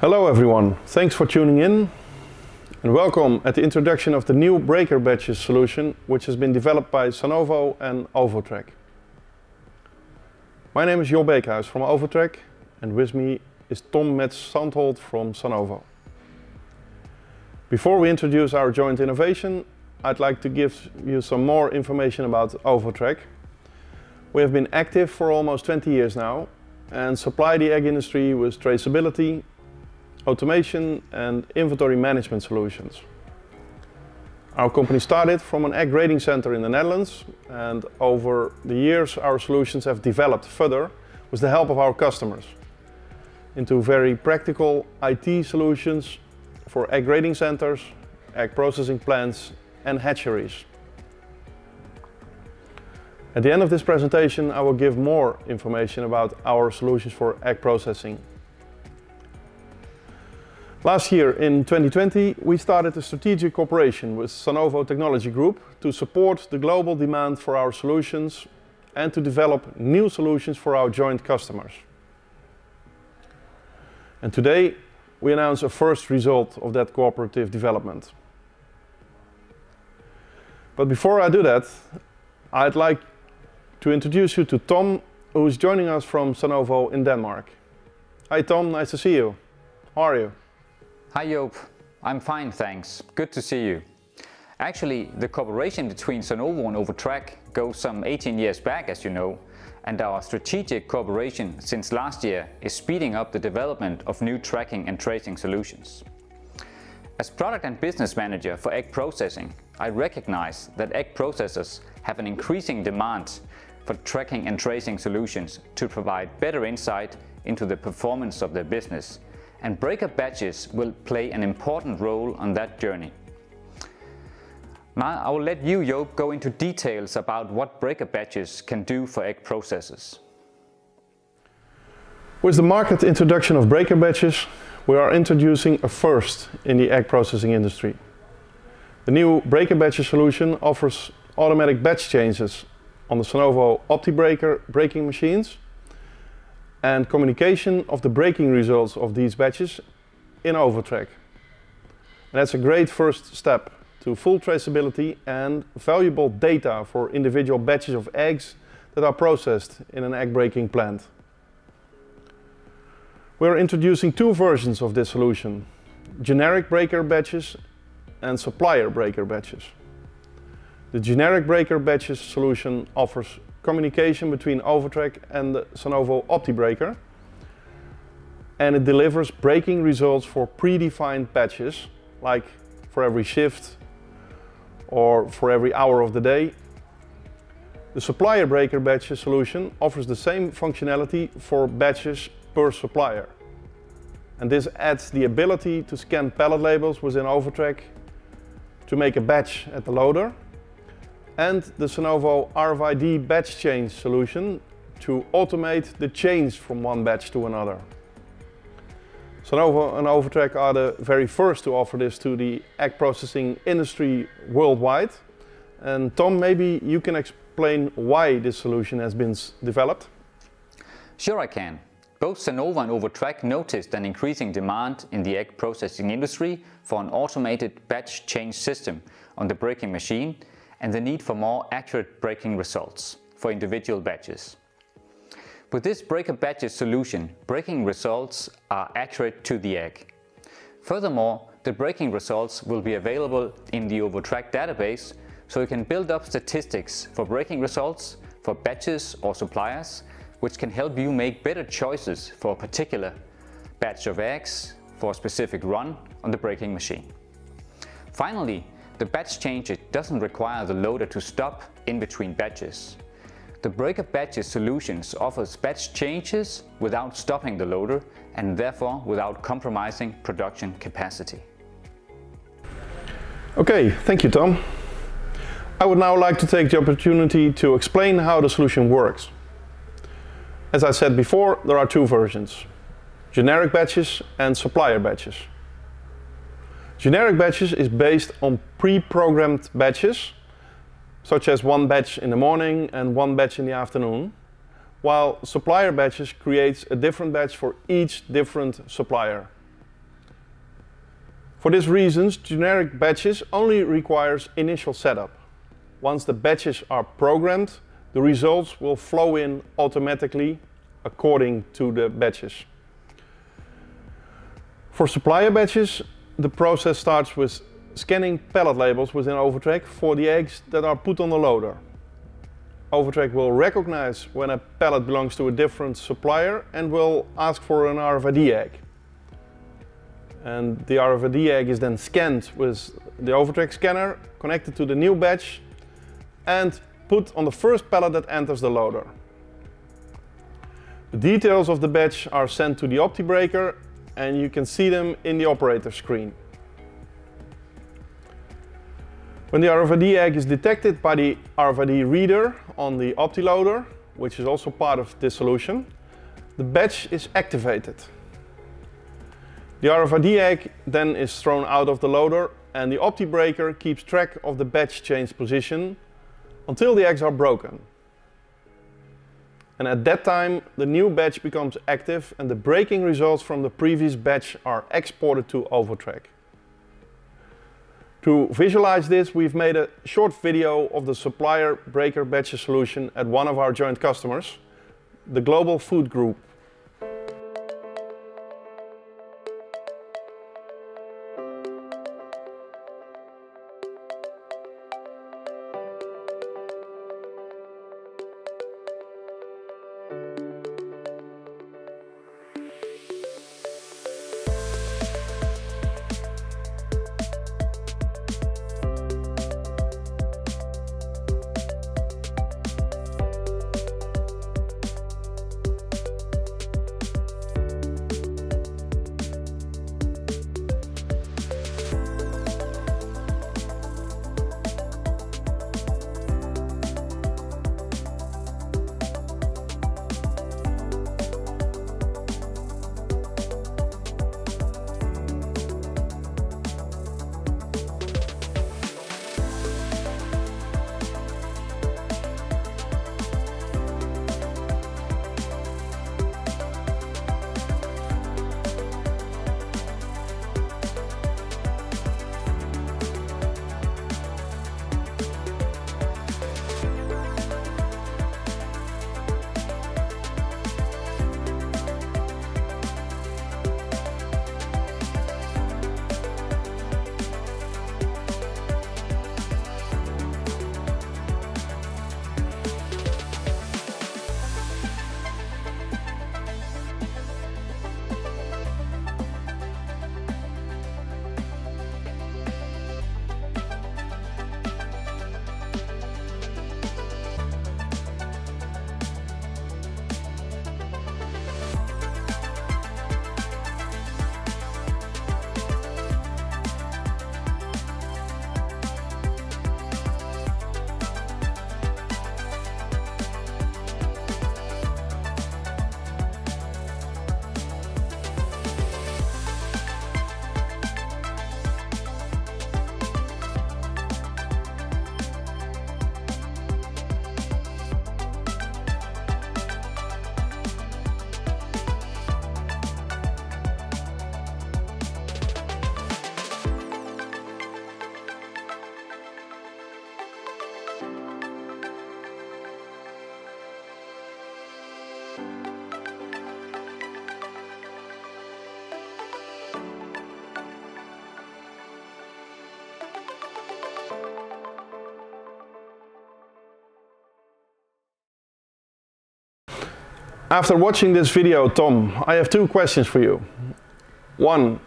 Hello everyone, thanks for tuning in and welcome at the introduction of the new breaker batches solution which has been developed by Sanovo and Ovotrack. My name is Joop Beekhuis from Ovotrack and with me is Tom Metz Sandholt from Sanovo. Before we introduce our joint innovation, I'd like to give you some more information about Ovotrack. We have been active for almost 20 years now and supply the egg industry with traceability, automation and inventory management solutions. Our company started from an egg grading center in the Netherlands and over the years our solutions have developed further with the help of our customers into very practical IT solutions for egg grading centers, egg processing plants and hatcheries. At the end of this presentation I will give more information about our solutions for egg processing Last year, in 2020, we started a strategic cooperation with Sanovo Technology Group to support the global demand for our solutions and to develop new solutions for our joint customers. And today, we announce a first result of that cooperative development. But before I do that, I'd like to introduce you to Tom, who is joining us from Sanovo in Denmark. Hi Tom, nice to see you. How are you? Hi Joop, I'm fine thanks, good to see you. Actually, the cooperation between Sanovo and Ovotrack goes some 18 years back as you know, and our strategic cooperation since last year is speeding up the development of new tracking and tracing solutions. As product and business manager for egg processing, I recognize that egg processors have an increasing demand for tracking and tracing solutions to provide better insight into the performance of their business and breaker batches will play an important role on that journey. Now I will let you, Joop, go into details about what breaker batches can do for egg processors. With the market introduction of breaker batches, we are introducing a first in the egg processing industry. The new breaker batches solution offers automatic batch changes on the Sanovo OptiBreaker breaking machines and communication of the breaking results of these batches in Ovotrack. That's a great first step to full traceability and valuable data for individual batches of eggs that are processed in an egg breaking plant. We're introducing two versions of this solution, generic breaker batches and supplier breaker batches. The generic breaker batches solution offers communication between Ovotrack and the Sanovo OptiBreaker. And it delivers breaking results for predefined batches, like for every shift or for every hour of the day. The supplier breaker batches solution offers the same functionality for batches per supplier. And this adds the ability to scan pallet labels within Ovotrack to make a batch at the loader and the Sanovo RFID batch change solution to automate the change from one batch to another. Sanovo and Ovotrack are the very first to offer this to the egg processing industry worldwide. And Tom, maybe you can explain why this solution has been developed? Sure I can. Both Sanovo and Ovotrack noticed an increasing demand in the egg processing industry for an automated batch change system on the breaking machine and the need for more accurate breaking results for individual batches. With this breaker batches solution, breaking results are accurate to the egg. Furthermore, the breaking results will be available in the Ovotrack database so you can build up statistics for breaking results for batches or suppliers which can help you make better choices for a particular batch of eggs for a specific run on the breaking machine. Finally, the batch change doesn't require the loader to stop in between batches. The breaker batches solutions offers batch changes without stopping the loader and therefore without compromising production capacity. Okay, thank you Tom. I would now like to take the opportunity to explain how the solution works. As I said before, there are two versions, generic batches and supplier batches. Generic batches is based on pre-programmed batches, such as one batch in the morning and one batch in the afternoon, while supplier batches creates a different batch for each different supplier. For this reason, generic batches only requires initial setup. Once the batches are programmed, the results will flow in automatically according to the batches. For supplier batches, the process starts with scanning pallet labels within Ovotrack for the eggs that are put on the loader. Ovotrack will recognize when a pallet belongs to a different supplier and will ask for an RFID egg. And the RFID egg is then scanned with the Ovotrack scanner, connected to the new batch and put on the first pallet that enters the loader. The details of the batch are sent to the OptiBreaker and you can see them in the operator screen. When the RFID egg is detected by the RFID reader on the OptiLoader, which is also part of this solution, the batch is activated. The RFID egg then is thrown out of the loader and the OptiBreaker keeps track of the batch change position until the eggs are broken. And at that time, the new batch becomes active and the breaking results from the previous batch are exported to Ovotrack. To visualize this, we've made a short video of the supplier breaker batches solution at one of our joint customers, the Global Food Group. After watching this video, Tom, I have two questions for you. One,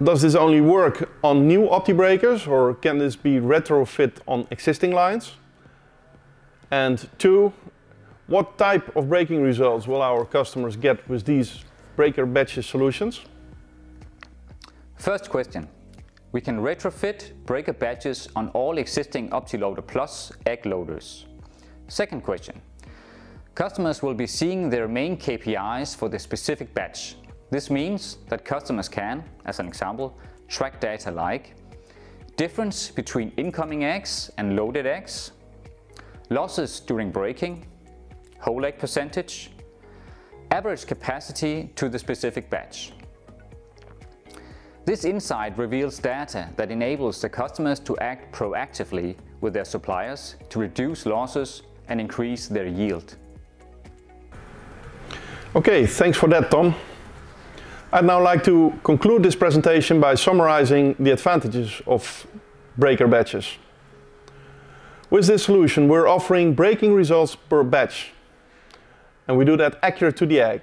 does this only work on new OptiBreakers or can this be retrofit on existing lines? And two, what type of breaking results will our customers get with these breaker batches solutions? First question. We can retrofit breaker batches on all existing OptiLoader Plus egg loaders. Second question. Customers will be seeing their main KPIs for the specific batch. This means that customers can, as an example, track data like difference between incoming eggs and loaded eggs, losses during breaking, whole egg percentage, average capacity to the specific batch. This insight reveals data that enables the customers to act proactively with their suppliers to reduce losses and increase their yield. Okay, thanks for that, Tom. I'd now like to conclude this presentation by summarizing the advantages of breaker batches. With this solution, we're offering breaking results per batch, and we do that accurate to the egg.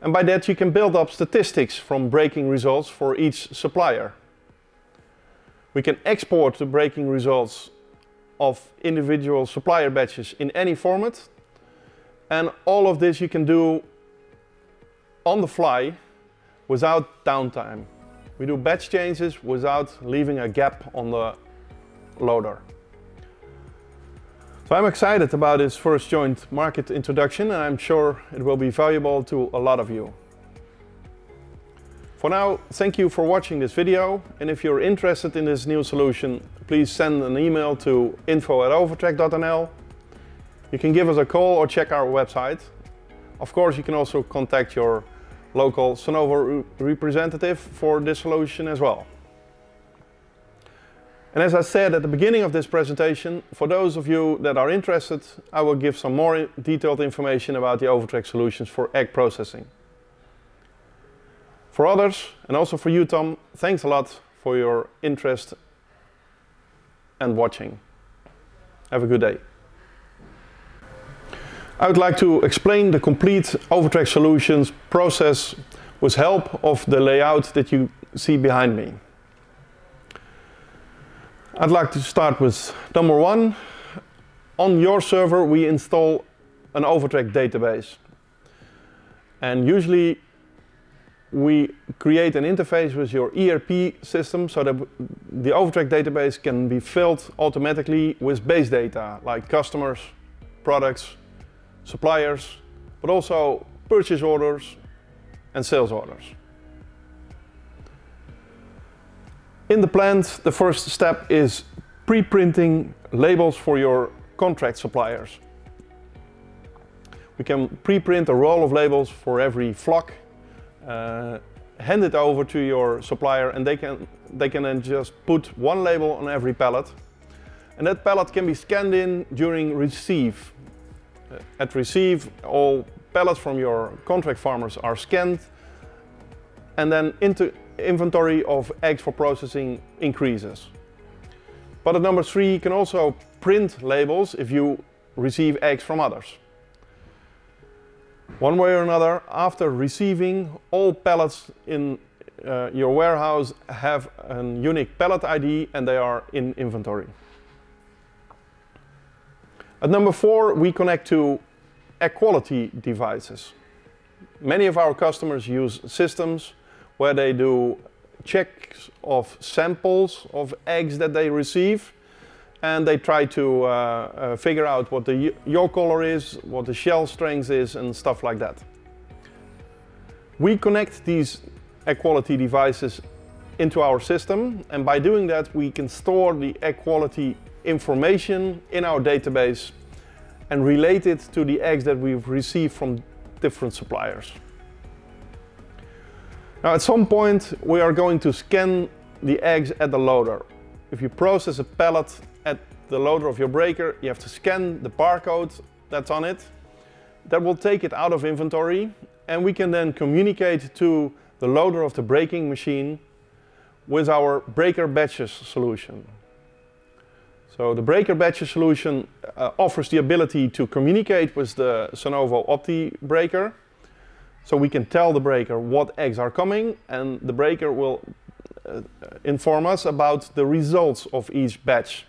And by that you can build up statistics from breaking results for each supplier. We can export the breaking results of individual supplier batches in any format. And all of this you can do on the fly without downtime. We do batch changes without leaving a gap on the loader. So I'm excited about this first joint market introduction and I'm sure it will be valuable to a lot of you. For now, thank you for watching this video and if you're interested in this new solution, please send an email to info at ovotrack.nl. You can give us a call or check our website. Of course, you can also contact your local Sanovo representative for this solution as well. And as I said at the beginning of this presentation, for those of you that are interested, I will give some more detailed information about the Ovotrack solutions for egg processing. For others, and also for you Tom, thanks a lot for your interest and watching. Have a good day. I would like to explain the complete Ovotrack solutions process with help of the layout that you see behind me. I'd like to start with number one. On your server, we install an Ovotrack database. And usually we create an interface with your ERP system so that the Ovotrack database can be filled automatically with base data like customers, products, suppliers, but also purchase orders and sales orders. In the plant, the first step is pre-printing labels for your contract suppliers. We can pre-print a roll of labels for every flock, uh, hand it over to your supplier and they can, they can then just put one label on every pallet. And that pallet can be scanned in during receive. At receive, all pallets from your contract farmers are scanned and then into inventory of eggs for processing increases. But at number three, you can also print labels if you receive eggs from others. One way or another, after receiving, all pallets in uh, your warehouse have a unique pallet ID and they are in inventory. At number four, we connect to egg quality devices. Many of our customers use systems where they do checks of samples of eggs that they receive and they try to uh, uh, figure out what the yolk color is, what the shell strength is and stuff like that. We connect these egg quality devices into our system and by doing that we can store the egg quality information in our database and relate it to the eggs that we've received from different suppliers. Now at some point we are going to scan the eggs at the loader. If you process a pallet at the loader of your breaker, you have to scan the barcode that's on it. That will take it out of inventory and we can then communicate to the loader of the breaking machine with our breaker batches solution. So the breaker batches solution uh, offers the ability to communicate with the Sanovo Opti breaker so we can tell the breaker what eggs are coming and the breaker will uh, inform us about the results of each batch.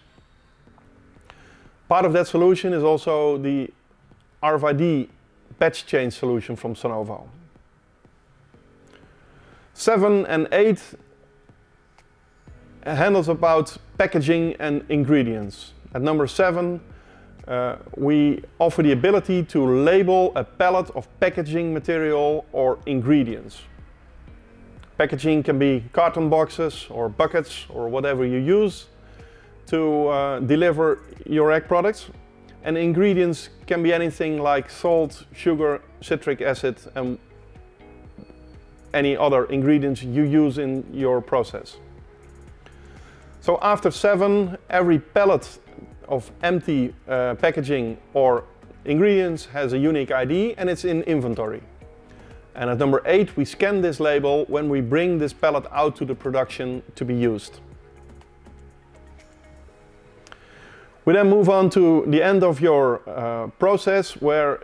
Part of that solution is also the RFID batch change solution from Sanovo. 7 and 8 handles about packaging and ingredients. At number 7 uh, we offer the ability to label a pallet of packaging material or ingredients. Packaging can be carton boxes or buckets or whatever you use to uh, deliver your egg products. And ingredients can be anything like salt, sugar, citric acid and any other ingredients you use in your process. So after seven, every pallet of empty uh, packaging or ingredients has a unique ID and it's in inventory. And at number eight, we scan this label when we bring this pallet out to the production to be used. We then move on to the end of your uh, process where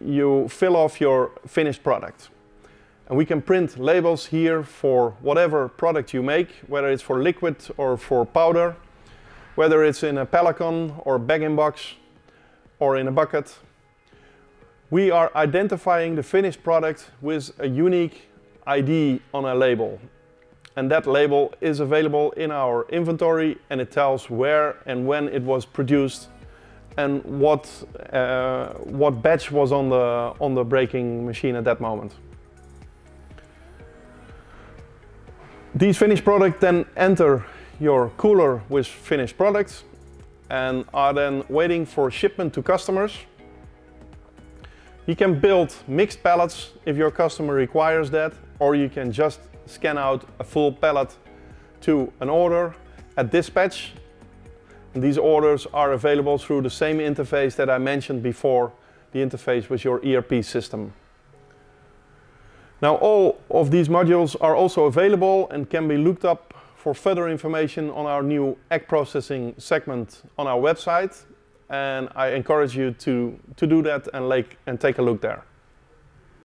you fill off your finished product. And we can print labels here for whatever product you make, whether it's for liquid or for powder, whether it's in a Pelican or bag-in-box or in a bucket. We are identifying the finished product with a unique ID on a label. And that label is available in our inventory and it tells where and when it was produced and what, uh, what batch was on the, on the breaking machine at that moment. These finished products then enter your cooler with finished products and are then waiting for shipment to customers. You can build mixed pallets if your customer requires that, or you can just scan out a full pallet to an order at dispatch. And these orders are available through the same interface that I mentioned before, the interface with your ERP system. Now all of these modules are also available and can be looked up for further information on our new egg processing segment on our website. And I encourage you to, to do that and, like, and take a look there.